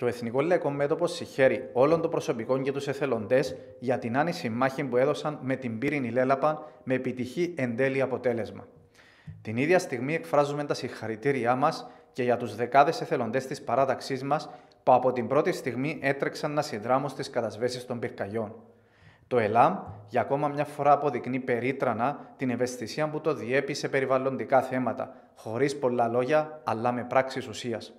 Το Εθνικό Λαϊκό Μέτωπο συγχαίρει όλων των προσωπικών και τους εθελοντές για την άνηση μάχη που έδωσαν με την πύρινη λέλαπα με επιτυχή εν τέλει αποτέλεσμα. Την ίδια στιγμή εκφράζουμε τα συγχαρητήριά μας και για τους δεκάδες εθελοντές της παράταξής μας που από την πρώτη στιγμή έτρεξαν να συνδράμουν στις κατασβέσεις των πυρκαγιών. Το ΕΛΑΜ για ακόμα μια φορά αποδεικνύει περίτρανα την ευαισθησία που το διέπει σε περιβαλλοντικά θέματα, χωρίς πολλά λόγια αλλά με πράξεις ουσίας.